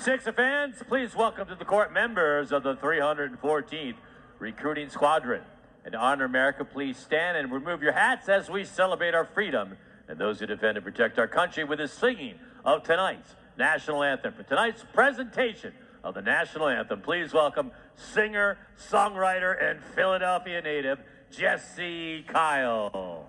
Six fans, please welcome to the court members of the 314th Recruiting Squadron. And to honor America, please stand and remove your hats as we celebrate our freedom and those who defend and protect our country with the singing of tonight's national anthem. For tonight's presentation of the national anthem, please welcome singer, songwriter, and Philadelphia native Jessy Kyle.